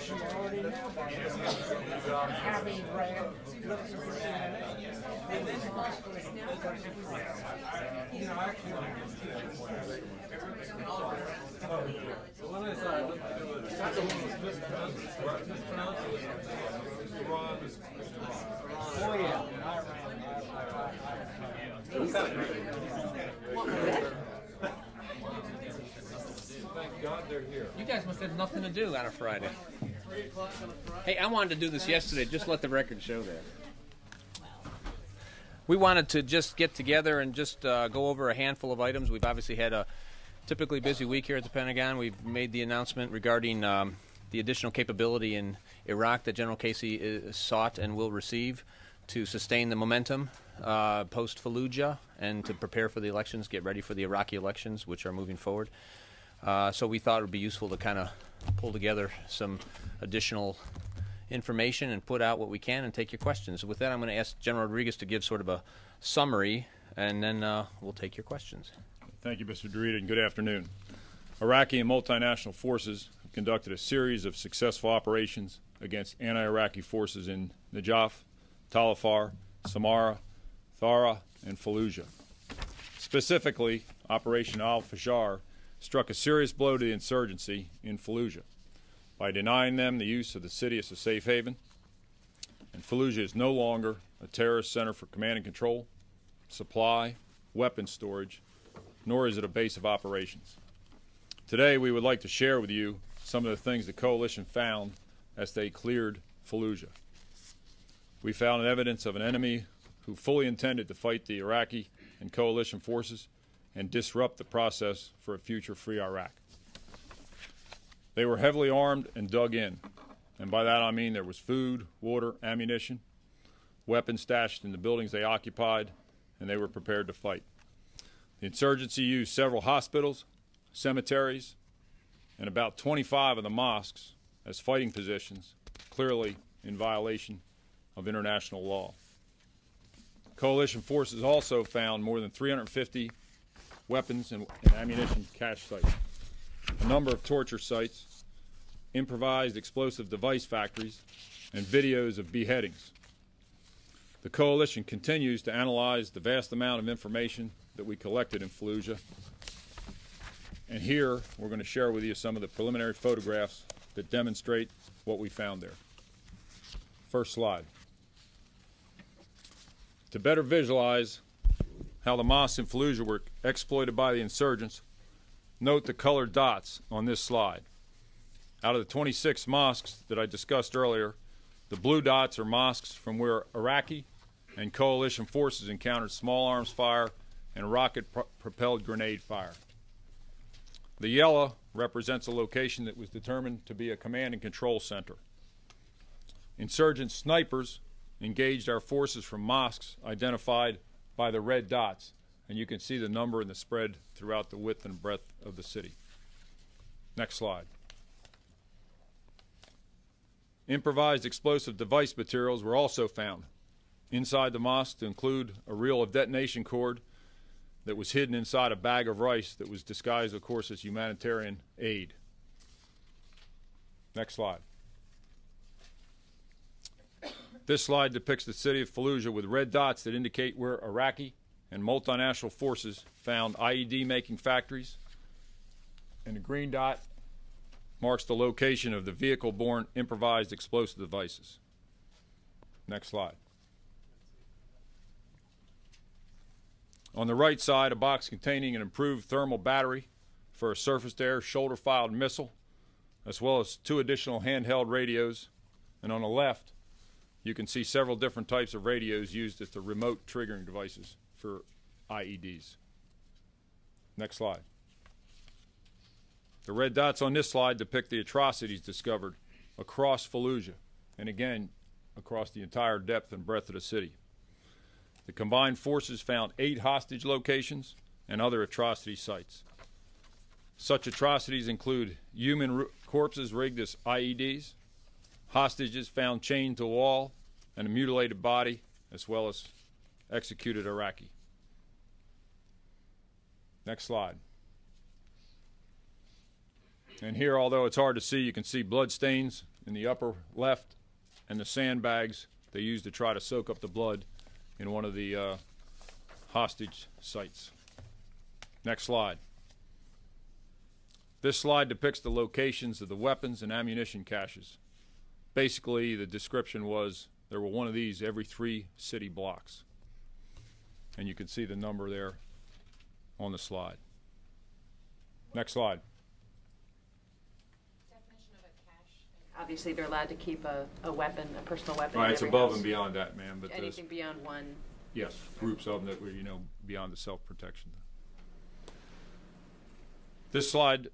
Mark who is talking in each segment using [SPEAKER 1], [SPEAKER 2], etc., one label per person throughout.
[SPEAKER 1] she it. Having read, then you
[SPEAKER 2] was mispronounced, Thank God they're here.
[SPEAKER 3] You guys must have nothing to do on a Friday. Hey, I wanted to do this yesterday. Just let the record show that. We wanted to just get together and just uh, go over a handful of items. We've obviously had a typically busy week here at the Pentagon. We've made the announcement regarding um, the additional capability in Iraq that General Casey is, sought and will receive to sustain the momentum uh, post Fallujah and to prepare for the elections, get ready for the Iraqi elections, which are moving forward. Uh, so we thought it would be useful to kind of pull together some additional information and put out what we can and take your questions. With that, I'm going to ask General Rodriguez to give sort of a summary, and then uh, we'll take your questions.
[SPEAKER 4] Thank you, Mr. Di Rita, and good afternoon. Iraqi and multinational forces have conducted a series of successful operations against anti-Iraqi forces in Najaf, Talafar, Samarra, Thara, and Fallujah. Specifically, Operation Al-Fajr struck a serious blow to the insurgency in Fallujah by denying them the use of the city as a safe haven. And Fallujah is no longer a terrorist center for command and control, supply, weapon storage, nor is it a base of operations. Today, we would like to share with you some of the things the coalition found as they cleared Fallujah. We found evidence of an enemy who fully intended to fight the Iraqi and coalition forces and disrupt the process for a future free Iraq. They were heavily armed and dug in, and by that I mean there was food, water, ammunition, weapons stashed in the buildings they occupied, and they were prepared to fight. The insurgency used several hospitals, cemeteries, and about 25 of the mosques as fighting positions, clearly in violation of international law. Coalition forces also found more than 350 weapons and, and ammunition cache sites, a number of torture sites, improvised explosive device factories, and videos of beheadings. The coalition continues to analyze the vast amount of information that we collected in Fallujah. And here we're going to share with you some of the preliminary photographs that demonstrate what we found there. First slide. To better visualize how the mosques in Fallujah were exploited by the insurgents, note the colored dots on this slide. Out of the 26 mosques that I discussed earlier, the blue dots are mosques from where Iraqi and coalition forces encountered small arms fire and rocket-propelled grenade fire. The yellow represents a location that was determined to be a command and control center. Insurgent snipers engaged our forces from mosques identified by the red dots, and you can see the number and the spread throughout the width and breadth of the city. Next slide. Improvised explosive device materials were also found inside the mosque to include a reel of detonation cord that was hidden inside a bag of rice that was disguised, of course, as humanitarian aid. Next slide. This slide depicts the city of Fallujah with red dots that indicate where Iraqi and multinational forces found IED making factories, and the green dot marks the location of the vehicle borne improvised explosive devices. Next slide. On the right side, a box containing an improved thermal battery for a surface to air shoulder fired missile, as well as two additional handheld radios. And on the left, you can see several different types of radios used as the remote triggering devices for IEDs. Next slide. The red dots on this slide depict the atrocities discovered across Fallujah, and again, across the entire depth and breadth of the city. The combined forces found eight hostage locations and other atrocity sites. Such atrocities include human corpses rigged as IEDs, hostages found chained to a wall, and a mutilated body, as well as executed Iraqi. Next slide. And here, although it's hard to see, you can see blood stains in the upper left and the sandbags they used to try to soak up the blood in one of the uh, hostage sites. Next slide. This slide depicts the locations of the weapons and ammunition caches. Basically, the description was there were one of these every three city blocks. And you can see the number there on the slide. Next slide.
[SPEAKER 5] Obviously, they're allowed to keep a, a weapon, a personal weapon.
[SPEAKER 4] All right, it's above
[SPEAKER 5] house.
[SPEAKER 4] and beyond that, ma'am, but
[SPEAKER 5] Anything beyond one.
[SPEAKER 4] yes, groups of them that were, you know, beyond the self-protection. This slide,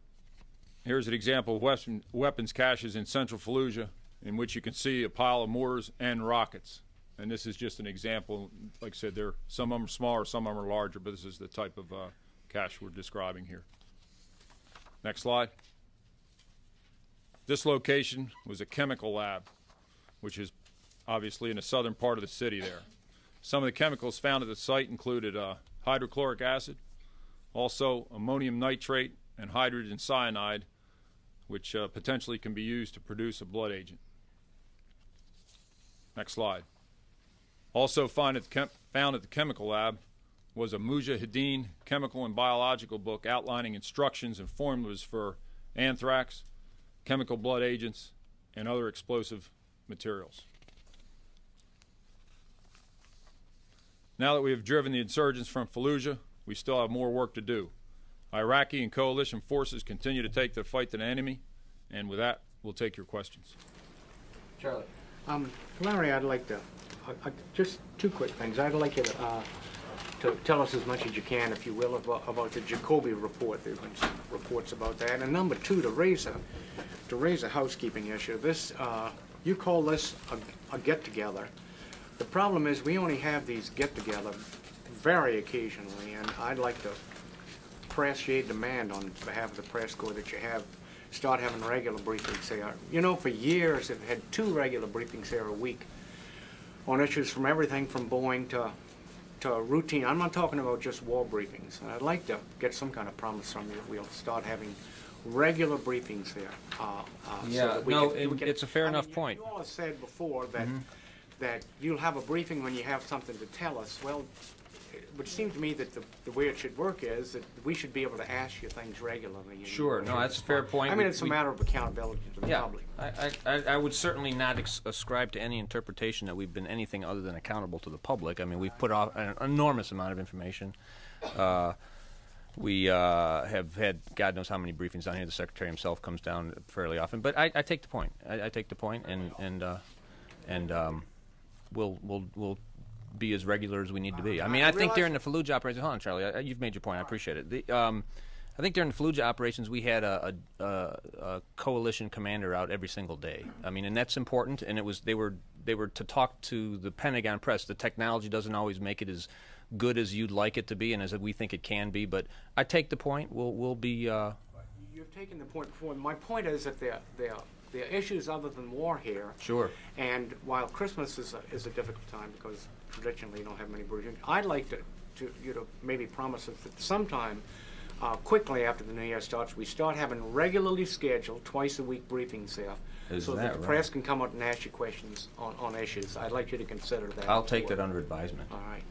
[SPEAKER 4] here's an example of weapon, weapons caches in central Fallujah, in which you can see a pile of mortars and rockets. And this is just an example. Like I said, there some of them are smaller, some of them are larger, but this is the type of uh, cache we're describing here. Next slide. This location was a chemical lab, which is obviously in the southern part of the city there. Some of the chemicals found at the site included uh, hydrochloric acid, also ammonium nitrate and hydrogen cyanide, which uh, potentially can be used to produce a blood agent. Next slide. Also at the found at the chemical lab was a Mujahideen chemical and biological book outlining instructions and formulas for anthrax, chemical blood agents, and other explosive materials. Now that we have driven the insurgents from Fallujah, we still have more work to do. Iraqi and coalition forces continue to take their fight to the enemy, and with that, we'll take your questions.
[SPEAKER 1] Charlie.
[SPEAKER 6] Um, Larry, I'd like to, uh, uh, just two quick things. I'd like you to, uh, to tell us as much as you can, if you will, about, about the Jacoby report. There's been some reports about that. And number two, to raise a, to raise a housekeeping issue. This, uh, you call this a, a get-together. The problem is, we only have these get-together very occasionally, and I'd like to press your demand on behalf of the press corps that you have, start having regular briefings here. You know, for years, they've had two regular briefings here a week on issues from everything from Boeing to, to routine. I'm not talking about just war briefings. And I'd like to get some kind of promise from you that we'll start having regular briefings there. uh, uh,
[SPEAKER 3] Yeah,
[SPEAKER 6] we
[SPEAKER 3] no,
[SPEAKER 6] can-
[SPEAKER 3] it-
[SPEAKER 6] can-
[SPEAKER 3] it's a fair
[SPEAKER 6] I
[SPEAKER 3] enough
[SPEAKER 6] you-
[SPEAKER 3] point.
[SPEAKER 6] You all have said before that, that you'll have a briefing when you have something to tell us. Well, it would seem to me that the, the way it should work is that we should be able to ask you things regularly. and
[SPEAKER 3] Sure, no, that's a fair point.
[SPEAKER 6] I mean, it's a
[SPEAKER 3] we-
[SPEAKER 6] matter of accountability to the
[SPEAKER 3] Yeah,
[SPEAKER 6] public.
[SPEAKER 3] I, I, I- I would certainly not ex- ascribe to any interpretation that we've been anything other than accountable to the public. I mean, we've put off an enormous amount of information. Uh, we uh, have had God knows how many briefings down here. The secretary himself comes down fairly often, but I, I take the point. I, I take the point, and and uh, and um, we'll we'll we'll be as regular as we need to be. I mean, I,
[SPEAKER 6] I
[SPEAKER 3] think during the Fallujah operation, hold on, Charlie, I, you've made your point. I appreciate it. The, um, I think during the Fallujah operations, we had a, a, a, a coalition commander out every single day. I mean, and that's important. And it was they were they were to talk to the Pentagon press. The technology doesn't always make it as good as you'd like it to be, and as we think it can be. But I take the point. We'll we'll be. Uh,
[SPEAKER 6] You've taken the point before. My point is that there, there, there are issues other than war here.
[SPEAKER 3] Sure.
[SPEAKER 6] And while Christmas is a, is a difficult time because traditionally you don't have many briefings, I'd like to, to you to maybe promise us that sometime uh, quickly after the new year starts, we start having regularly scheduled twice a week briefings there.
[SPEAKER 3] Is
[SPEAKER 6] so
[SPEAKER 3] that
[SPEAKER 6] that the
[SPEAKER 3] right?
[SPEAKER 6] press can come out and ask you questions on, on issues. I'd like you to consider that.
[SPEAKER 3] I'll take that under advisement.
[SPEAKER 6] All right.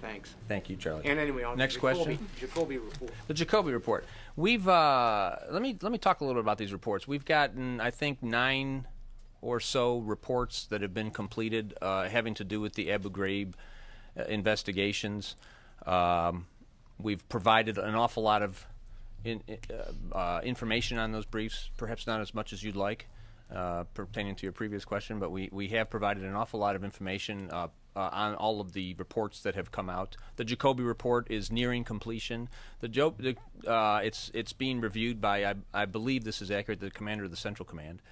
[SPEAKER 6] Thanks.
[SPEAKER 3] Thank you, Charlie.
[SPEAKER 6] And anyway, on
[SPEAKER 3] Next
[SPEAKER 6] the Jacoby,
[SPEAKER 3] question.
[SPEAKER 6] Jacoby report.
[SPEAKER 3] The Jacoby report. We've uh, let me let me talk a little bit about these reports. We've gotten I think nine or so reports that have been completed uh, having to do with the Abu Ghraib uh, investigations. Um, we've provided an awful lot of in, uh, uh, information on those briefs, perhaps not as much as you'd like. Uh, pertaining to your previous question, but we, we have provided an awful lot of information uh, uh, on all of the reports that have come out. The Jacoby report is nearing completion. The, jo- the it's it's being reviewed by I, I believe this is accurate. The commander of the Central Command,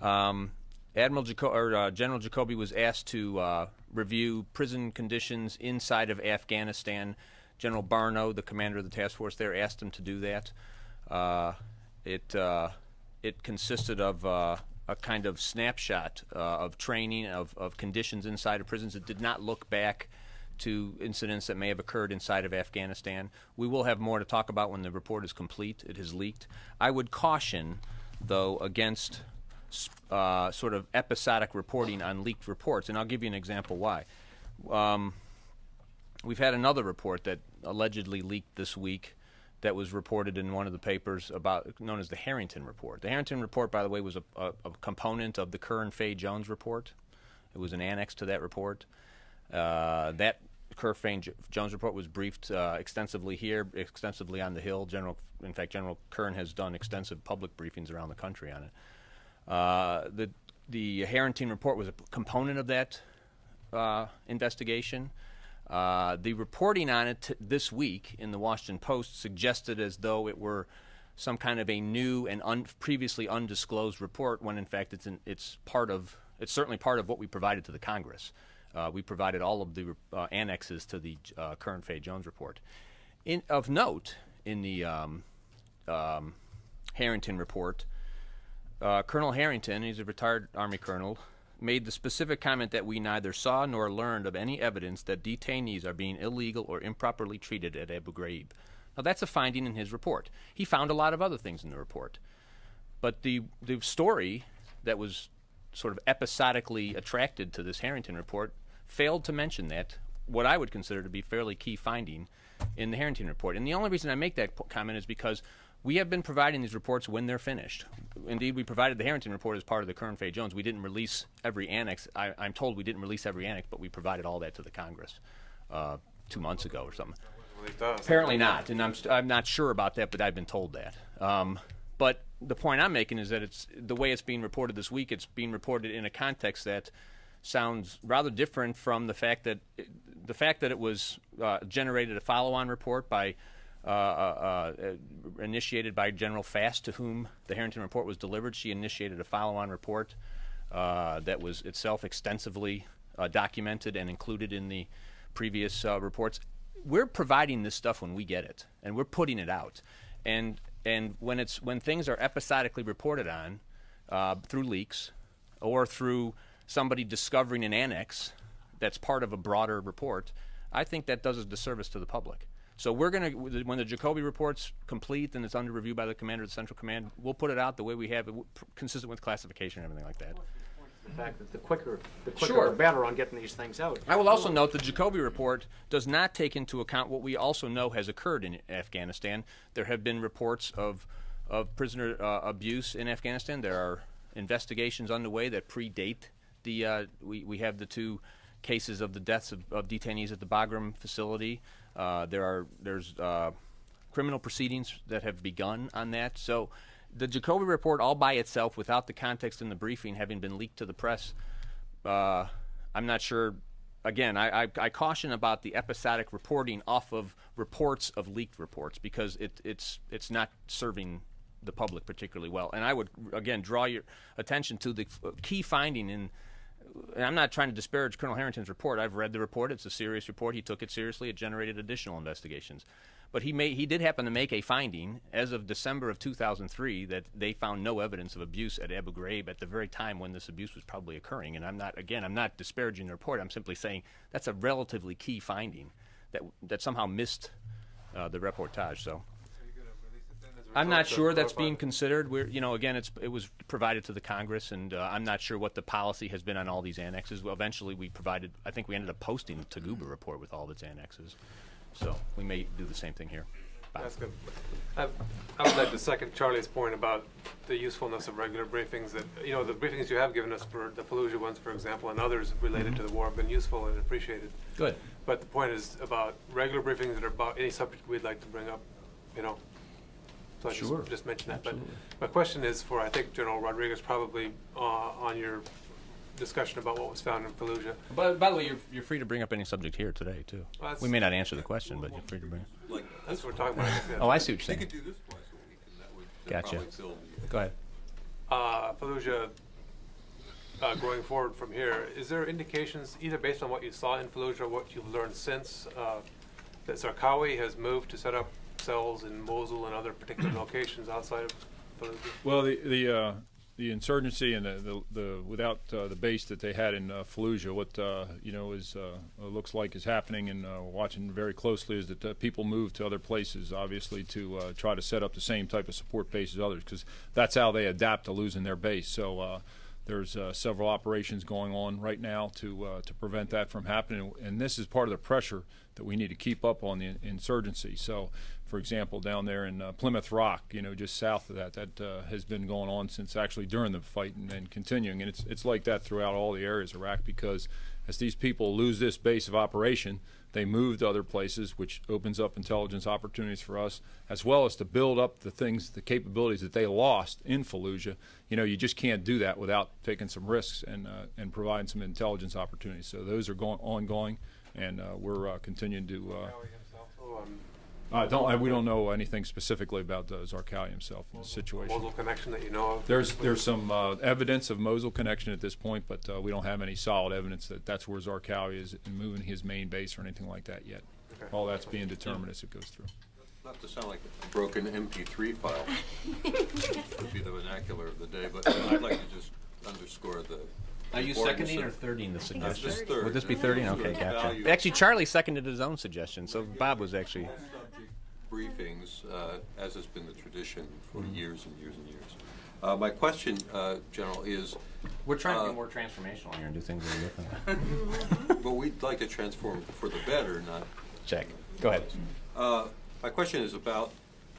[SPEAKER 3] um, Admiral Jaco- or uh, General Jacoby, was asked to uh, review prison conditions inside of Afghanistan. General Barno, the commander of the task force there, asked him to do that. Uh, it uh, it consisted of uh, a kind of snapshot uh, of training of, of conditions inside of prisons. It did not look back to incidents that may have occurred inside of Afghanistan. We will have more to talk about when the report is complete. It has leaked. I would caution, though, against uh, sort of episodic reporting on leaked reports, and I'll give you an example why. Um, we've had another report that allegedly leaked this week that was reported in one of the papers about known as the Harrington report. The Harrington report, by the way, was a, a, a component of the Kern and Fay Jones report. It was an annex to that report. Uh, that Kern Fay Jones report was briefed uh, extensively here, extensively on the Hill. General, in fact, General Kern has done extensive public briefings around the country on it. Uh, the the Harrington report was a component of that uh, investigation. Uh, the reporting on it this week in the Washington Post suggested as though it were some kind of a new and un- previously undisclosed report, when in fact it's an, it's part of it's certainly part of what we provided to the Congress. Uh, we provided all of the uh, annexes to the and Fay Jones report. In, of note, in the um, um, Harrington report, uh, Colonel Harrington, he's a retired Army colonel, made the specific comment that we neither saw nor learned of any evidence that detainees are being illegal or improperly treated at Abu Ghraib. Now, that's a finding in his report. He found a lot of other things in the report. But the, the story that was sort of episodically attracted to this Harrington report failed to mention that, what I would consider to be fairly key finding in the Harrington report. And the only reason I make that comment is because we have been providing these reports when they're finished. Indeed, we provided the Harrington report as part of the Kern and Fay Jones. We didn't release every annex. I, am told we didn't release every annex, but we provided all that to the Congress uh, two months ago or something. Apparently not, and I'm, I'm not sure about that, but I've been told that. Um, but the point I'm making is that it's the way it's being reported this week. It's being reported in a context that sounds rather different from the fact that the fact that it was uh, generated a follow-on report by Uh, uh, uh, initiated by General Fast, to whom the Harrington report was delivered. She initiated a follow-on report uh, that was itself extensively uh, documented and included in the previous reports. We're providing this stuff when we get it, and we're putting it out. And and when it's when things are episodically reported on through leaks or through somebody discovering an annex that's part of a broader report, I think that does a disservice to the public. So we're going to, when the Jacoby report's complete and it's under review by the commander of the Central Command, we'll put it out the way we have it, consistent with classification and everything like that.
[SPEAKER 6] The fact that the quicker, the quicker
[SPEAKER 3] Sure.
[SPEAKER 6] the better on getting these things out.
[SPEAKER 3] I will also note the Jacoby report does not take into account what we also know has occurred in Afghanistan. There have been reports of, of prisoner uh, abuse in Afghanistan. There are investigations underway that predate the. Uh, we, we have the two cases of the deaths of, of detainees at the Bagram facility. Uh, there are there's uh, criminal proceedings that have begun on that. So the Jacoby report, all by itself, without the context in the briefing having been leaked to the press, uh, I'm not sure. Again, I, I, I, caution about the episodic reporting off of reports of leaked reports because it, it's it's not serving the public particularly well. And I would again draw your attention to the key finding in and I'm not trying to disparage Colonel Harrington's report. I've read the report. It's a serious report. He took it seriously. It generated additional investigations. But he made, he did happen to make a finding as of December of 2003 that they found no evidence of abuse at Abu Ghraib at the very time when this abuse was probably occurring. And I'm not again I'm not disparaging the report. I'm simply saying that's a relatively key finding that that somehow missed uh, the reportage. So. I'm not sure that's being considered. We're, you know, again, it's it was provided to the Congress, and uh, I'm not sure what the policy has been on all these annexes. Well, eventually, we provided. I think we ended up posting the Taguba report with all of its annexes. So we may do the same thing here.
[SPEAKER 2] That's good. I, I would like to second Charlie's point about the usefulness of regular briefings. That you know, the briefings you have given us for the Fallujah ones, for example, and others related to the war have been useful and appreciated.
[SPEAKER 3] Good.
[SPEAKER 2] But the point is about regular briefings that are about any subject we'd like to bring up. You know, so I
[SPEAKER 3] Sure.
[SPEAKER 2] just, just mentioned that.
[SPEAKER 3] Absolutely.
[SPEAKER 2] But my question is for, I think, General Rodriguez, probably uh, on your discussion about what was found in Fallujah.
[SPEAKER 3] But by the way, you're, you're free to bring up any subject here today too.
[SPEAKER 2] Well,
[SPEAKER 3] we may not answer the question, but you're free to bring.
[SPEAKER 7] Like,
[SPEAKER 2] That's what we're talking about. Yeah.
[SPEAKER 3] Oh, I see what
[SPEAKER 7] they
[SPEAKER 3] you're
[SPEAKER 7] could
[SPEAKER 3] saying.
[SPEAKER 7] do this twice a week, and that would
[SPEAKER 3] Gotcha.
[SPEAKER 7] still.
[SPEAKER 3] Go ahead.
[SPEAKER 2] uh, Fallujah, uh, going forward from here, is there indications, either based on what you saw in Fallujah or what you've learned since, uh, that Zarqawi has moved to set up cells in Mosul and other particular locations outside of Fallujah?
[SPEAKER 4] Well, the the uh, the insurgency and the the, the without uh, the base that they had in uh, Fallujah, what uh, you know is uh, uh, looks like is happening, and watching very closely is that people move to other places, obviously, to uh, try to set up the same type of support base as others, because that's how they adapt to losing their base. So. There's uh, several operations going on right now to uh, to prevent that from happening, and this is part of the pressure that we need to keep up on the insurgency. So, for example, down there in uh, Plymouth Rock, you know, just south of that, that uh, has been going on since actually during the fight and, and continuing, and it's it's like that throughout all the areas of Iraq because as these people lose this base of operation, they move to other places, which opens up intelligence opportunities for us, as well as to build up the things, the capabilities that they lost in Fallujah. You know, you just can't do that without taking some risks and uh, and providing some intelligence opportunities. So those are going ongoing, and uh, we're uh, continuing to.
[SPEAKER 2] Howie himself,
[SPEAKER 4] I don't. I, we don't know anything specifically about uh, Zarqawi himself in this situation.
[SPEAKER 2] Mosul connection that you know of?
[SPEAKER 4] There's there's some uh, evidence of Mosul connection at this point, but uh, we don't have any solid evidence that that's where Zarqawi is moving his main base or anything like that yet.
[SPEAKER 2] Okay.
[SPEAKER 4] All that's being determined as it goes through.
[SPEAKER 7] Not to sound like a broken MP3 file, would be the vernacular of the day, but I'd like to just underscore the.
[SPEAKER 3] Are you seconding or thirding the suggestion? Would this be thirding? Okay, gotcha. Actually, Charlie seconded his own suggestion, so Bob was actually.
[SPEAKER 7] Briefings, uh, as has been the tradition for years and years and years. Uh, My question, uh, General, is,
[SPEAKER 3] We're trying to
[SPEAKER 7] Uh,
[SPEAKER 3] be more transformational here and do things a little different.
[SPEAKER 7] but we'd like to transform for the better, not
[SPEAKER 3] Check. Go ahead.
[SPEAKER 7] Uh, My question is about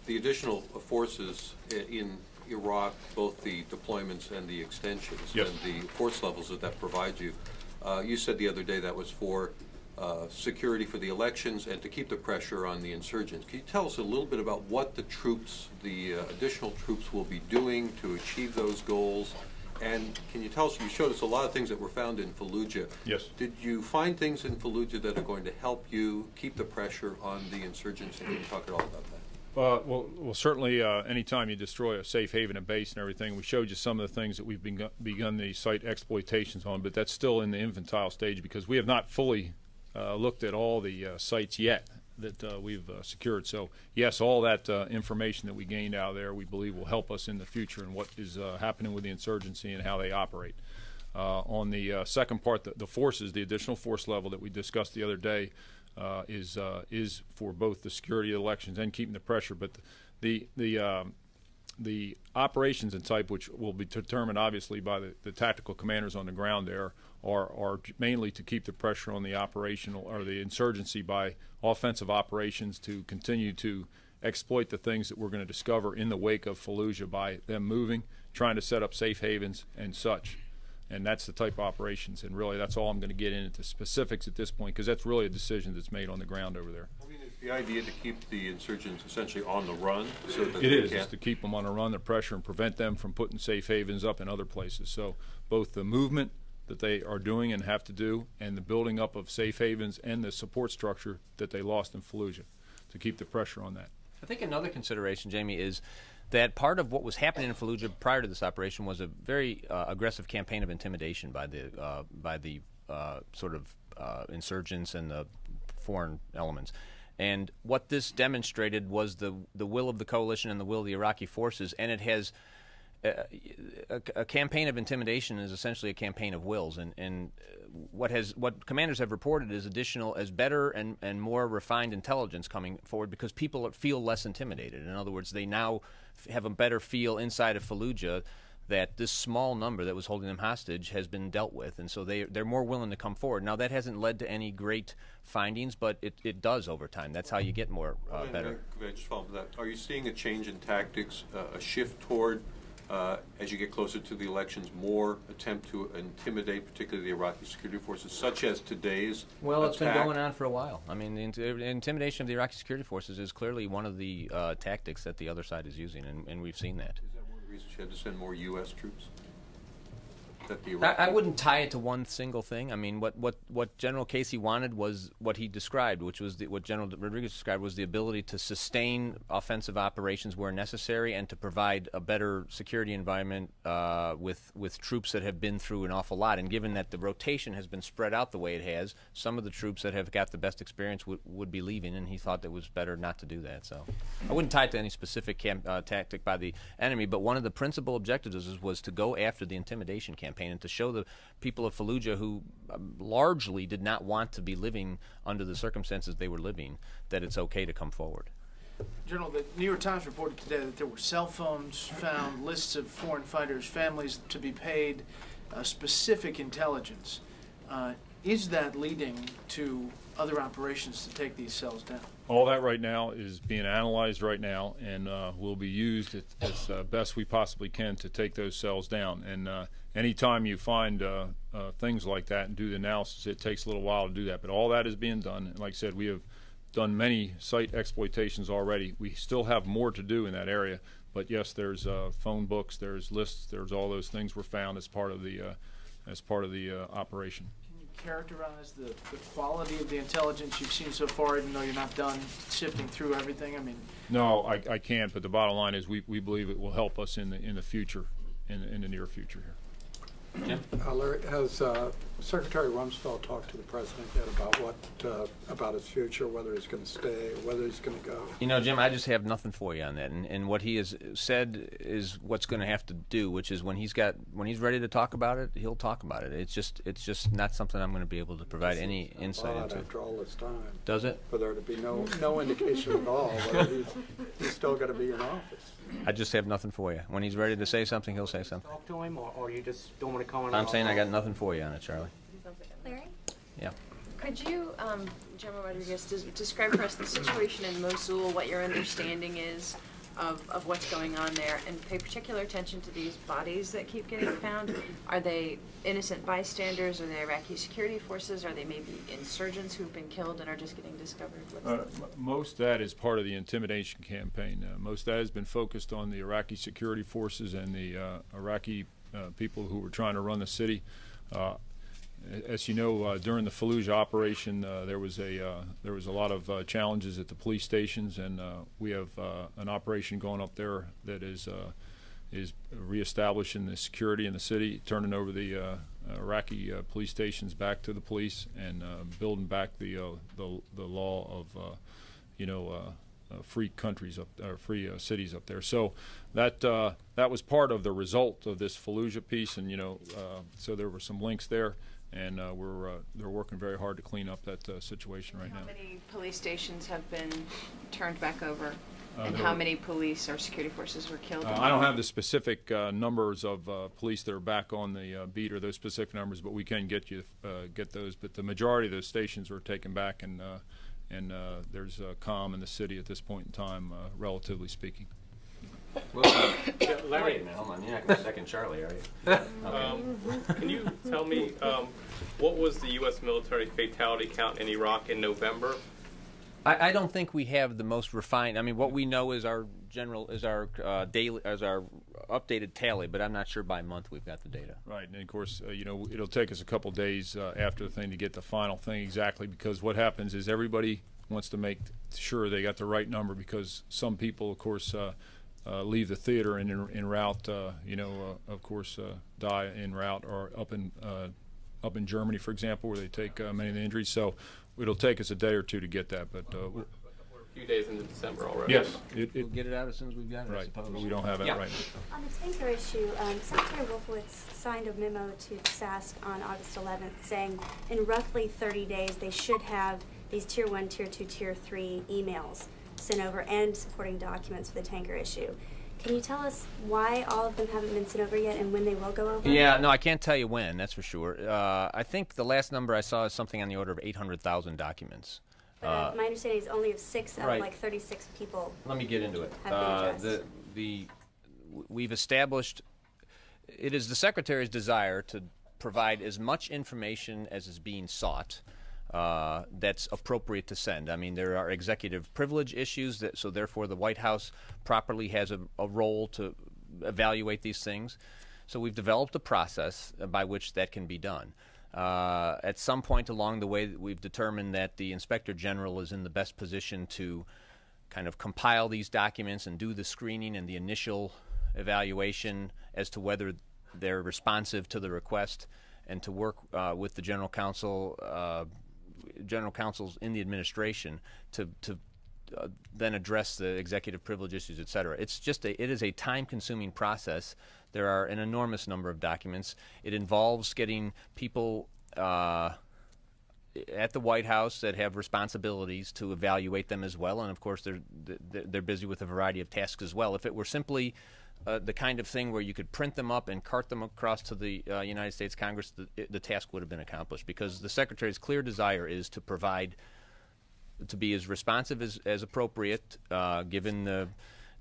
[SPEAKER 7] the additional forces in Iraq, both the deployments and the extensions.
[SPEAKER 4] Yes.
[SPEAKER 7] And the force levels that that provides you. Uh, You said the other day that was for uh, security for the elections and to keep the pressure on the insurgents. Can you tell us a little bit about what the troops, the uh, additional troops will be doing to achieve those goals? And can you tell us, you showed us a lot of things that were found in Fallujah.
[SPEAKER 4] Yes.
[SPEAKER 7] Did you find things in Fallujah that are going to help you keep the pressure on the insurgents? Can you talk at all about that?
[SPEAKER 4] Uh, well, well, certainly, uh, anytime you destroy a safe haven, a base, and everything, we showed you some of the things that we've begun, begun the site exploitations on, but that's still in the infantile stage because we have not fully uh, looked at all the uh, sites yet that uh, we've uh, secured. So, yes, all that uh, information that we gained out there, we believe will help us in the future and what is uh, happening with the insurgency and how they operate. On the second part, the, the forces, the additional force level that we discussed the other day, is is for both the security of the elections and keeping the pressure. But the the um, the operations and type, which will be determined obviously by the, the tactical commanders on the ground there, are, are mainly to keep the pressure on the operational or the insurgency by offensive operations to continue to exploit the things that we're going to discover in the wake of Fallujah by them moving, trying to set up safe havens and such. And that's the type of operations. And really, that's all I'm going to get into specifics at this point because that's really a decision that's made on the ground over there.
[SPEAKER 7] I mean, is the idea to keep the insurgents essentially on the run so that
[SPEAKER 4] It is, is to keep them on a run, the pressure, and prevent them from putting safe havens up in other places. So both the movement that they are doing and have to do, and the building up of safe havens and the support structure that they lost in Fallujah, to keep the pressure on that.
[SPEAKER 3] I think another consideration, Jamie, is that part of what was happening in Fallujah prior to this operation was a very uh, aggressive campaign of intimidation by the uh, by the uh, sort of uh, insurgents and the foreign elements. And what this demonstrated was the the will of the coalition and the will of the Iraqi forces, and it has. A, a campaign of intimidation is essentially a campaign of wills, and, and what has what commanders have reported is additional, as better and, and more refined intelligence coming forward because people feel less intimidated. In other words, they now have a better feel inside of Fallujah that this small number that was holding them hostage has been dealt with, and so they they're more willing to come forward. Now that hasn't led to any great findings, but it, it does over time. That's how you get more uh, better.
[SPEAKER 7] could I just follow that? Are you seeing a change in tactics, uh, a shift toward, uh, as you get closer to the elections, more attempt to intimidate, particularly the Iraqi security forces, such as today's
[SPEAKER 3] Well, it's been going on for a while. I mean, the int- intimidation of the Iraqi security forces is clearly one of the uh, tactics that the other side is using, and, and we've seen that.
[SPEAKER 7] Is that one of the reasons you had to send more U.S. troops? That the
[SPEAKER 3] I, I wouldn't tie it to one single thing. I mean, what, what, what General Casey wanted was what he described, which was the, what General Rodriguez described was the ability to sustain offensive operations where necessary and to provide a better security environment uh, with with troops that have been through an awful lot. And given that the rotation has been spread out the way it has, some of the troops that have got the best experience would, would be leaving, and he thought that was better not to do that. So I wouldn't tie it to any specific camp, uh, tactic by the enemy, but one of the principal objectives was, was to go after the intimidation campaign and to show the people of Fallujah who um, largely did not want to be living under the circumstances they were living that it's okay to come forward.
[SPEAKER 8] General, the New York Times reported today that there were cell phones found, lists of foreign fighters' families to be paid, uh, specific intelligence. Uh, is that leading to other operations to take these cells down?
[SPEAKER 4] All that right now is being analyzed right now and uh, will be used as, uh, best we possibly can to take those cells down. And uh, anytime you find uh, uh, things like that and do the analysis, it takes a little while to do that. But all that is being done. And like I said, we have done many site exploitations already. We still have more to do in that area. But yes, there's uh, phone books, there's lists, there's all those things were found as part of the as part of the operation
[SPEAKER 8] characterize the, the quality of the intelligence you've seen so far, even though you're not done sifting through everything? I mean,
[SPEAKER 4] No, I, I can't, but the bottom line is we, we believe it will help us in the, in the future, in, the- in the near future here.
[SPEAKER 9] Uh, Larry, has uh, Secretary Rumsfeld talked to the president yet about what, uh, about his future, whether he's going to stay, whether he's going to go?
[SPEAKER 3] You know, Jim, I just have nothing for you on that. And, and what he has said is what's going to have to do, which is when he's got when he's ready to talk about it, he'll talk about it. It's just it's just not something I'm going to be able to provide any insight into.
[SPEAKER 9] After all this time,
[SPEAKER 3] Does it?
[SPEAKER 9] for there to be no, no indication at all whether he's, he's still going to be in office.
[SPEAKER 3] I just have nothing for you. When he's ready to say something, he'll say something.
[SPEAKER 6] Talk to him, or, or you just don't want to comment?
[SPEAKER 3] I'm saying I got nothing for you on it, Charlie.
[SPEAKER 5] Larry?
[SPEAKER 3] Yeah.
[SPEAKER 5] Could you, um, General Rodriguez, des- describe for us the situation in Mosul, what your understanding is of, of what's going on there, and pay particular attention to these bodies that keep getting found? Are they innocent bystanders? Are they Iraqi security forces? Are they maybe insurgents who've been killed and are just getting discovered? What's
[SPEAKER 4] Uh, m- Most of that is part of the intimidation campaign. Uh, Most of that has been focused on the Iraqi security forces and the uh, Iraqi uh, people who were trying to run the city. Uh, a- As you know, uh, during the Fallujah operation, uh, there was a uh, there was a lot of uh, challenges at the police stations, and uh, we have uh, an operation going up there that is is reestablishing the security in the city, turning over the Iraqi police stations back to the police, and building back the the the law of you know. Uh, free countries up, or free uh, cities up there. So that uh, that was part of the result of this Fallujah piece, and you know, so there were some links there, and uh, we're uh, they're working very hard to clean up that uh, situation right
[SPEAKER 5] How
[SPEAKER 4] now.
[SPEAKER 5] How many police stations have been turned back over?
[SPEAKER 4] Uh,
[SPEAKER 5] And how many police or security forces were killed?
[SPEAKER 4] Uh, I don't have the specific uh, numbers of uh, police that are back on the uh, beat or those specific numbers, but we can get you uh, get those. But the majority of those stations were taken back, and uh, and uh, there's uh, calm in the city at this point in time, uh, relatively speaking.
[SPEAKER 3] Larry, hold on. You're not going to second Charlie, are you?
[SPEAKER 10] Um, can you tell me um, what was the U.S. military fatality count in Iraq in November?
[SPEAKER 3] I, I don't think we have the most refined. I mean, what we know is our general is our uh, daily as our updated tally, but I'm not sure by month we've got the data.
[SPEAKER 4] Right, and of course, uh, you know, it'll take us a couple days uh, after the thing to get the final thing exactly because what happens is everybody wants to make sure they got the right number because some people, of course, uh, leave the theater and en, en route, uh, you know, uh, of course, uh, die en route or up in uh, up in Germany, for example, where they take uh, many of the injuries. So it'll take us a day or two to get that, but uh, w-
[SPEAKER 10] We're a few days into December already.
[SPEAKER 4] yes, it,
[SPEAKER 3] We'll get it out as soon as we've got it. I
[SPEAKER 4] right,
[SPEAKER 3] suppose.
[SPEAKER 4] but we don't have it
[SPEAKER 3] Yeah.
[SPEAKER 4] right.
[SPEAKER 11] On the tanker issue, um, Secretary Wolfowitz signed a memo to SASC on August 11th saying in roughly 30 days they should have these Tier 1, Tier 2, Tier 3 emails sent over and supporting documents for the tanker issue. Can you tell us why all of them haven't been sent over yet and when they will go over?
[SPEAKER 3] Yeah, no, I can't tell you when. That's for sure. Uh, I think the last number I saw is something on the order of 800,000 documents.
[SPEAKER 11] But, uh, my understanding is only of six out
[SPEAKER 3] right.
[SPEAKER 11] of like 36 people.
[SPEAKER 3] Let me get into it. Uh, the the we've established. It is the secretary's desire to provide as much information as is being sought. Uh, that's appropriate to send. I mean, there are executive privilege issues that, so therefore, the White House properly has a, a role to evaluate these things. So we've developed a process by which that can be done. Uh, at some point along the way, we've determined that the inspector general is in the best position to kind of compile these documents and do the screening and the initial evaluation as to whether they're responsive to the request, and to work uh, with the general counsel, uh, general counsels in the administration to to uh, then address the executive privilege issues, et cetera. It's just a, it is a time-consuming process. There are an enormous number of documents. It involves getting people uh, at the White House that have responsibilities to evaluate them as well, and of course they're they're busy with a variety of tasks as well. If it were simply uh, the kind of thing where you could print them up and cart them across to the uh, United States Congress, the, the task would have been accomplished because the Secretary's clear desire is to provide, to be as responsive as, as appropriate, uh, given the,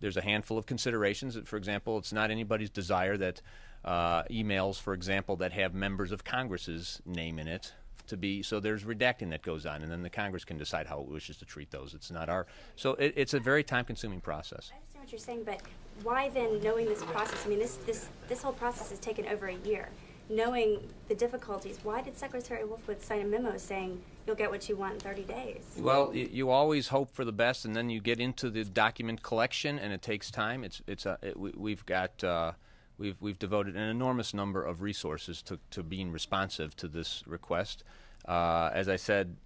[SPEAKER 3] there's a handful of considerations. For example, it's not anybody's desire that uh, emails, for example, that have members of Congress's name in it to be so there's redacting that goes on and then the congress can decide how it wishes to treat those it's not our so it, it's a very time consuming process
[SPEAKER 11] I understand what you're saying, but why then, knowing this process, I mean, this, this, this whole process has taken over a year. Knowing the difficulties, why did Secretary Wolfowitz sign a memo saying you'll get what you want in 30 days?
[SPEAKER 3] Well, you always hope for the best, and then you get into the document collection, and it takes time. It's it's a it, we, we've got uh, we've we've devoted an enormous number of resources to to being responsive to this request. Uh, as I said,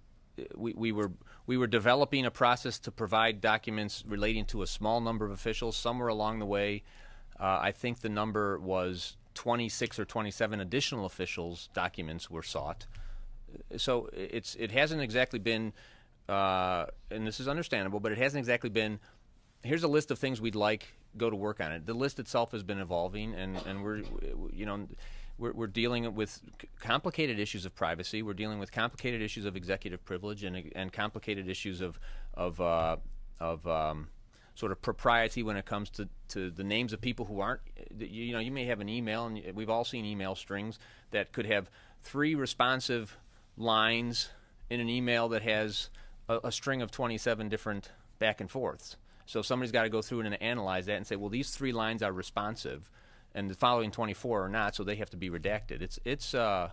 [SPEAKER 3] we, we were we were developing a process to provide documents relating to a small number of officials. Somewhere along the way, uh, I think the number was 26 or 27 additional officials' documents were sought. So it's it hasn't exactly been, uh, and this is understandable, but it hasn't exactly been. Here's a list of things we'd like. Go to work on it. The list itself has been evolving, and, and we're, you know, we're, we're dealing with complicated issues of privacy. We're dealing with complicated issues of executive privilege and, and complicated issues of of uh, of um, sort of propriety when it comes to, to the names of people who aren't. You, know, you may have an email, and we've all seen email strings that could have three responsive lines in an email that has a, a string of 27 different back and forths. So somebody's got to go through and analyze that and say, well, these three lines are responsive and the following 24 are not, so they have to be redacted. It's it's uh,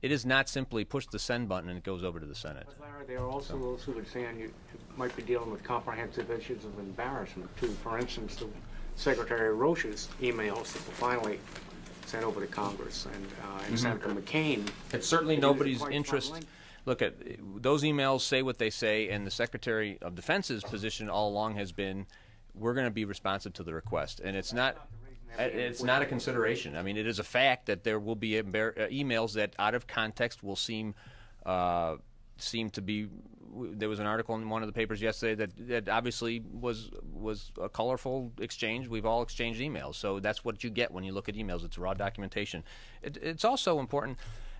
[SPEAKER 3] it is not simply push the send button and it goes over to the Senate.
[SPEAKER 6] But Larry, there are also those who are saying you might be dealing with comprehensive issues of embarrassment too. For instance, the Secretary Roche's emails that were finally sent over to Congress and, uh, and Senator McCain.
[SPEAKER 3] It's certainly
[SPEAKER 6] It is
[SPEAKER 3] nobody's interest.
[SPEAKER 6] front-line.
[SPEAKER 3] Look at those emails say what they say, and the Secretary of Defense's position all along has been, we're going to be responsive to the request, and it's not. It's not a consideration. I mean, it is a fact that there will be uh, emails that, out of context, will seem uh, seem to be. There was an article in one of the papers yesterday that, that obviously was was a colorful exchange. We've all exchanged emails, so that's what you get when you look at emails. It's raw documentation. It, it's also important.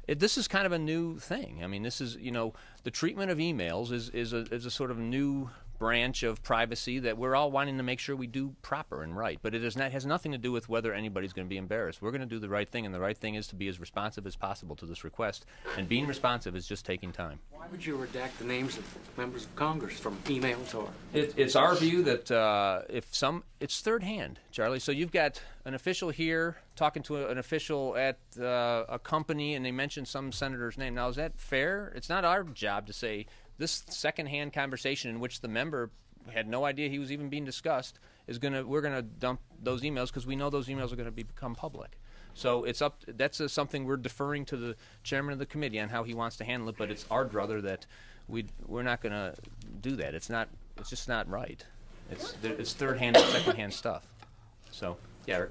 [SPEAKER 3] It, this is kind of a new thing. I mean, this is you know the treatment of emails is is a, is a sort of new branch of privacy that we're all wanting to make sure we do proper and right. But it is not has nothing to do with whether anybody's going to be embarrassed. We're going to do the right thing, and the right thing is to be as responsive as possible to this request. And being responsive is just taking time.
[SPEAKER 6] Why would you redact the names of members of Congress from emails or?
[SPEAKER 3] It, it's our view that uh, if some, it's third hand, Charlie. So you've got an official here talking to a, an official at uh, a company, and they mention some senator's name. Now, is that fair? It's not our job to say this second-hand conversation in which the member had no idea he was even being discussed is gonna. We're gonna dump those emails because we know those emails are going to be, become public. So it's up. That's something we're deferring to the chairman of the committee on how he wants to handle it. But it's our druther that we we're not going to do that. It's not. It's just not right. It's it's third hand second hand stuff. So yeah.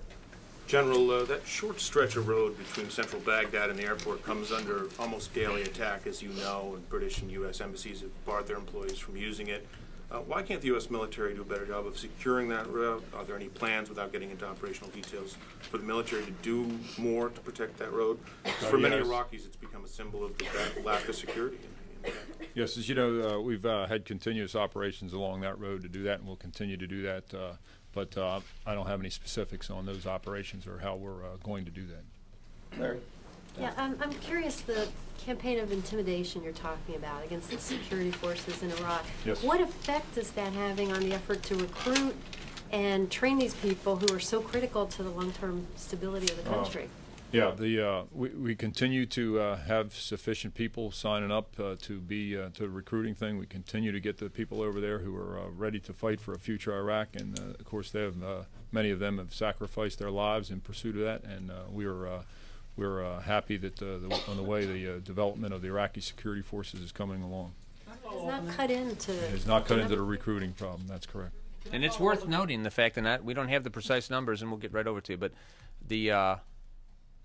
[SPEAKER 12] General, uh, that short stretch of road between central Baghdad and the airport comes under almost daily attack, as you know, and British and U.S. embassies have barred their employees from using it. Uh, why can't the U.S. military do a better job of securing that route? Are there any plans, without getting into operational details, for the military to do more to protect that road? 'Cause for many. Iraqis, it's become a symbol of the lack of security. in- in.
[SPEAKER 4] Yes, as you know, uh, we've uh, had continuous operations along that road to do that, and we'll continue to do that. But uh, I don't have any specifics on those operations or how we're uh, going to do that.
[SPEAKER 3] Larry.
[SPEAKER 13] Yeah, I'm, I'm curious, the campaign of intimidation you're talking about against the security forces in Iraq.
[SPEAKER 4] Yes.
[SPEAKER 13] What effect is that having on the effort to recruit and train these people who are so critical to the long-term stability of the
[SPEAKER 4] Uh,
[SPEAKER 13] country?
[SPEAKER 4] Yeah, the, uh, we, we continue to uh, have sufficient people signing up uh, to be, uh, to the recruiting thing. We continue to get the people over there who are uh, ready to fight for a future Iraq. And, uh, of course, they have, uh, many of them have sacrificed their lives in pursuit of that. And uh, we are, uh, we're uh, happy that uh, the, on the way the uh, development of the Iraqi security forces is coming along.
[SPEAKER 13] Does not cut into.
[SPEAKER 4] It's not cut into the recruiting problem, that's correct.
[SPEAKER 3] And it's worth noting the fact that not, we don't have the precise numbers, and we'll get right over to you, but the uh,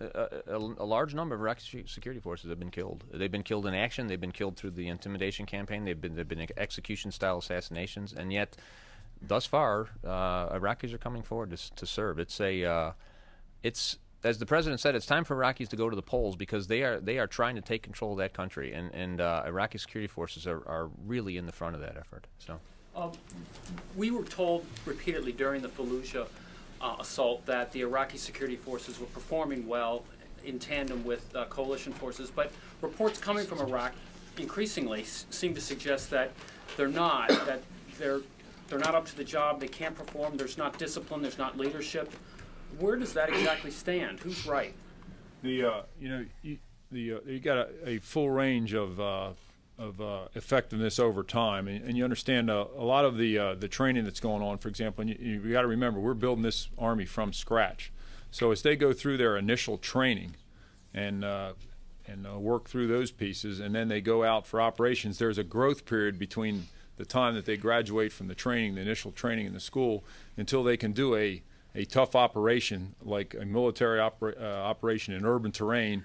[SPEAKER 3] a, a, large number of Iraqi security forces have been killed. They've been killed in action. They've been killed through the intimidation campaign. They've been they've been execution-style assassinations, and yet, thus far, uh, Iraqis are coming forward to, to serve. It's a uh, it's as the president said, it's time for Iraqis to go to the polls because they are they are trying to take control of that country, and and uh, Iraqi security forces are, are really in the front of that effort. So.
[SPEAKER 14] Um, we were told repeatedly during the Fallujah uh, assault that the Iraqi security forces were performing well in tandem with uh, coalition forces, but reports coming from Iraq increasingly seem to suggest that they're not, that they're, they're not up to the job, they can't perform, there's not discipline, there's not leadership. Where does that exactly stand? Who's right?
[SPEAKER 4] The uh, you know you, the uh, you got a, a full range of uh, of uh, effectiveness over time, and, and you understand uh, a lot of the uh, the training that's going on. For example, and you, you got to remember we're building this army from scratch. So as they go through their initial training, and uh, and uh, work through those pieces, and then they go out for operations. There's a growth period between the time that they graduate from the training, the initial training in the school, until they can do a a tough operation like a military uh, operation in urban terrain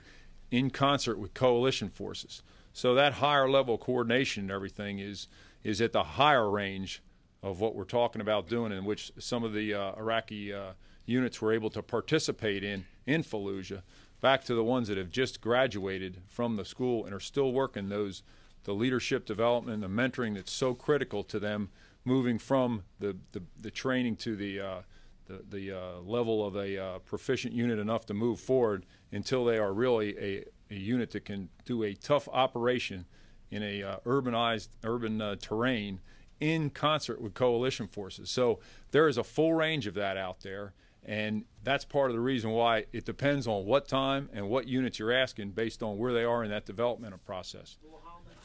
[SPEAKER 4] in concert with coalition forces. So that higher level coordination and everything is is at the higher range of what we're talking about doing, in which some of the uh, Iraqi uh, units were able to participate in in Fallujah. Back to the ones that have just graduated from the school and are still working those the leadership development, the mentoring that's so critical to them moving from the, the, the training to the uh, the, the uh, level of a uh, proficient unit enough to move forward until they are really a, a unit that can do a tough operation in a uh, urbanized urban uh, terrain in concert with coalition forces. So there is a full range of that out there, and that's part of the reason why it depends on what time and what units you're asking based on where they are in that developmental process.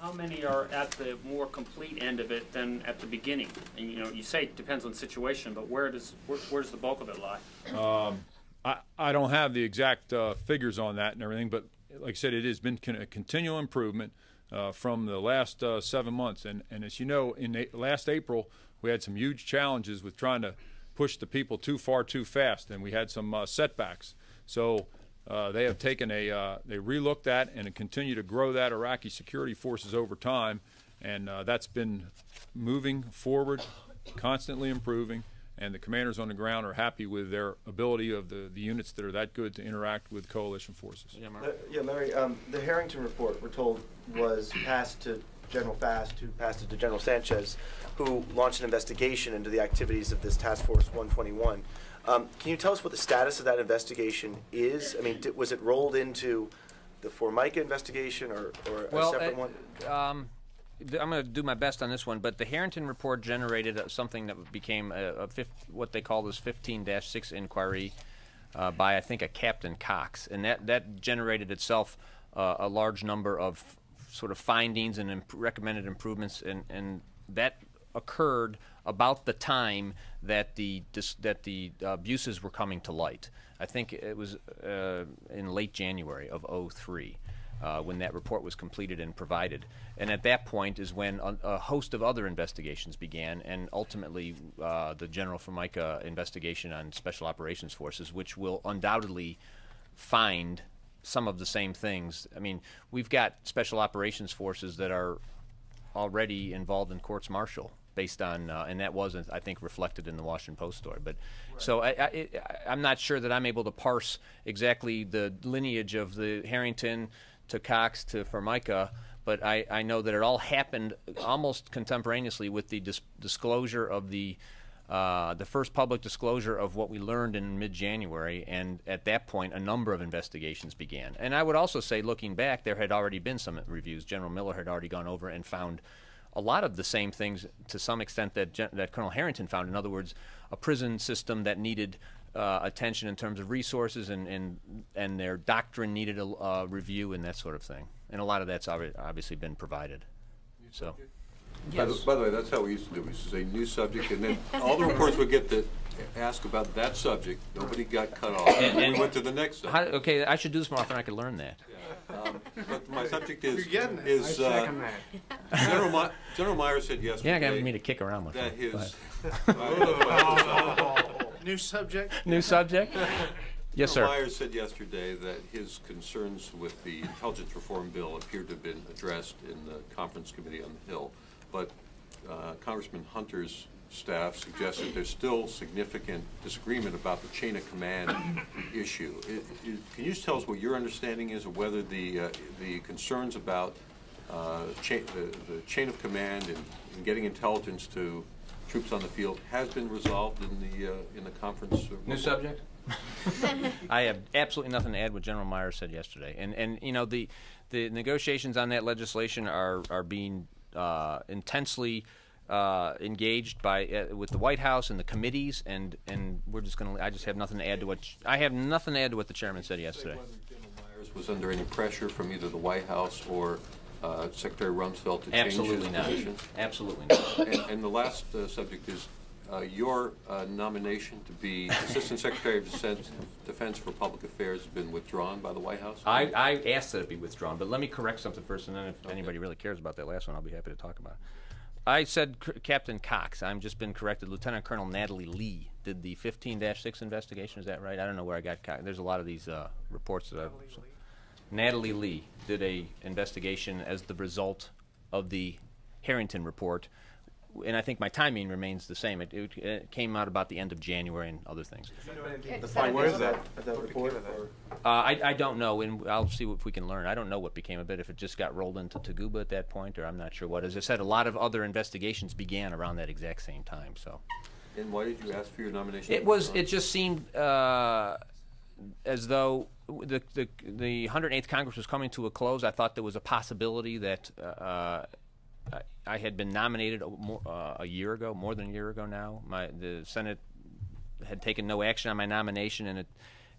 [SPEAKER 14] How many are at the more complete end of it than at the beginning? And you know, you say it depends on situation, but where does where, where does the bulk of it lie?
[SPEAKER 4] Um, I, I don't have the exact uh, figures on that and everything, but like I said, it has been a continual improvement uh, from the last uh, seven months. And, and as you know, in last April, we had some huge challenges with trying to push the people too far too fast, and we had some uh, setbacks. So uh, they have taken a uh, they relooked at and continue to grow that Iraqi security forces over time, and uh, that's been moving forward, constantly improving. And the commanders on the ground are happy with their ability of the, the units that are that good to interact with coalition forces.
[SPEAKER 3] Yeah,
[SPEAKER 15] Uh, yeah, Larry, um, the Harrington report, we're told, was passed to General Fast, who passed it to General Sanchez, who launched an investigation into the activities of this Task Force 121. Um, can you tell us what the status of that investigation is? I mean, did, was it rolled into the Formica investigation or, or a separate
[SPEAKER 3] uh,
[SPEAKER 15] one?
[SPEAKER 3] Um, th- I'm going to do my best on this one, but the Harrington report generated uh, something that became a, a fif- what they call this 15-6 inquiry uh, by I think a Captain Cox, and that that generated itself uh, a large number of sort of findings and imp- recommended improvements, and and that occurred about the time that the that the abuses were coming to light. I think it was uh, in late January of 03 uh, when that report was completed and provided. And at that point is when a, a host of other investigations began, and ultimately uh, the General Formica investigation on Special Operations Forces, which will undoubtedly find some of the same things. I mean, we've got Special Operations Forces that are already involved in courts martial based on, uh, and that wasn't, I think, reflected in the Washington Post story. But so I, I'm not sure that I'm able to parse exactly the lineage of the Harrington to Cox to Formica, but I, I know that it all happened almost contemporaneously with the dis- disclosure of the uh, the first public disclosure of what we learned in mid-January, and at that point, a number of investigations began. And I would also say, looking back, there had already been some reviews. General Miller had already gone over and found a lot of the same things to some extent that that Colonel Harrington found. In other words, a prison system that needed uh, attention in terms of resources and, and and their doctrine needed a uh, review and that sort of thing. And a lot of that's obvi- obviously been provided. So.
[SPEAKER 7] By the, by the way, that's how we used to do. it. We used to say new subject, and then all the reports would get to ask about that subject. Nobody got cut off.
[SPEAKER 3] And-
[SPEAKER 7] And we went to the next
[SPEAKER 3] How, okay, I should do this more often. I could learn that.
[SPEAKER 7] Um, But my subject is,
[SPEAKER 8] You're getting it.
[SPEAKER 7] is, uh,
[SPEAKER 6] that.
[SPEAKER 7] General Mi- General Myers said yesterday.
[SPEAKER 3] Yeah, I got me to kick around with
[SPEAKER 7] That his.
[SPEAKER 8] New subject?
[SPEAKER 3] New subject? Yes,
[SPEAKER 7] General
[SPEAKER 3] sir.
[SPEAKER 7] Myers said yesterday that his concerns with the intelligence reform bill appeared to have been addressed in the conference committee on the Hill. But uh, Congressman Hunter's staff suggested there's still significant disagreement about the chain of command issue. I- I- Can you just tell us what your understanding is of whether the, uh, the concerns about uh, cha- the the chain of command and and getting intelligence to troops on the field has been resolved in the, uh, in the conference? uh,
[SPEAKER 3] New subject? I have absolutely nothing to add what General Myers said yesterday. And, and you know, the, the negotiations on that legislation are, are being uh, intensely uh, engaged by, uh, with the White House and the committees, and, and we're just going to, I just have nothing to add to what, I have nothing to add to what the chairman said yesterday.
[SPEAKER 7] General myers was under any pressure from either the White House or uh, Secretary Rumsfeld to change his
[SPEAKER 3] Absolutely not.
[SPEAKER 7] position?
[SPEAKER 3] Absolutely not.
[SPEAKER 7] And, and the last uh, subject is uh, your uh, nomination to be Assistant Secretary of Defense, Defense for Public Affairs has been withdrawn by the White House?
[SPEAKER 3] I, I asked that it be withdrawn, but let me correct something first, and then if anybody really cares about that last one, I'll be happy to talk about it. I said C- Captain Cox. I'm just been corrected. Lieutenant Colonel Natalie Lee did the 15-6 investigation. Is that right? I don't know where I got. Co- There's a lot of these uh, reports that I've. Natalie Lee did a investigation as the result of the Harrington report, and I think my timing remains the same. It, it, it came out about the end of January and other things.
[SPEAKER 15] The findings of that, of that report?
[SPEAKER 3] Uh, I, I don't know, and I'll see if we can learn. I don't know what became of it, if it just got rolled into Taguba at that point, or I'm not sure what. As I said, a lot of other investigations began around that exact same time, so.
[SPEAKER 7] And why did you ask for your nomination?
[SPEAKER 3] It was, it just seemed uh, as though the, the, the 108th Congress was coming to a close. I thought there was a possibility that uh, I- I had been nominated a, uh, a year ago, more than a year ago now. My, the Senate had taken no action on my nomination, and it,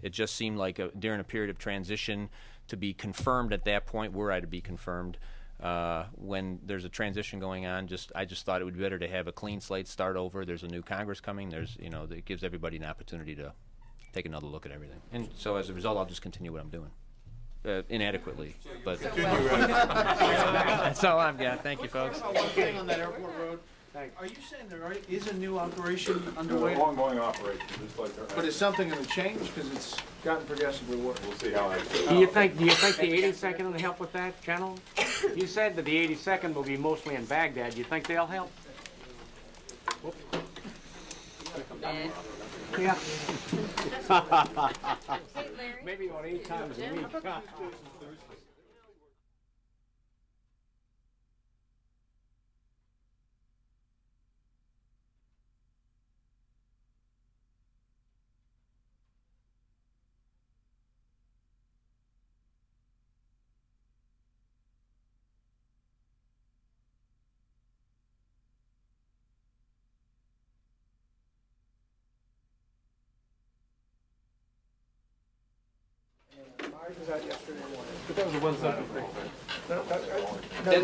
[SPEAKER 3] it just seemed like a, during a period of transition to be confirmed at that point, were I to be confirmed, uh, when there's a transition going on, just I just thought it would be better to have a clean slate, start over. There's a new Congress coming. There's you know it gives everybody an opportunity to take another look at everything. And so as a result, I'll just continue what I'm doing. Uh, inadequately, but that's all I've got. Thank you, folks.
[SPEAKER 8] One thing on that airport road. Are you saying there are- is a new operation underway?
[SPEAKER 4] ongoing operation, just like
[SPEAKER 8] But is something going to change? Because it's gotten progressively worse.
[SPEAKER 4] We'll see how that
[SPEAKER 6] Do you think, do you think the 82nd will help with that, General? You said that the 82nd will be mostly in Baghdad. Do you think they'll help? Yeah. Maybe on eight times a week.
[SPEAKER 9] was out yesterday morning.
[SPEAKER 2] But that was a one-sided thing.
[SPEAKER 9] No, that- no,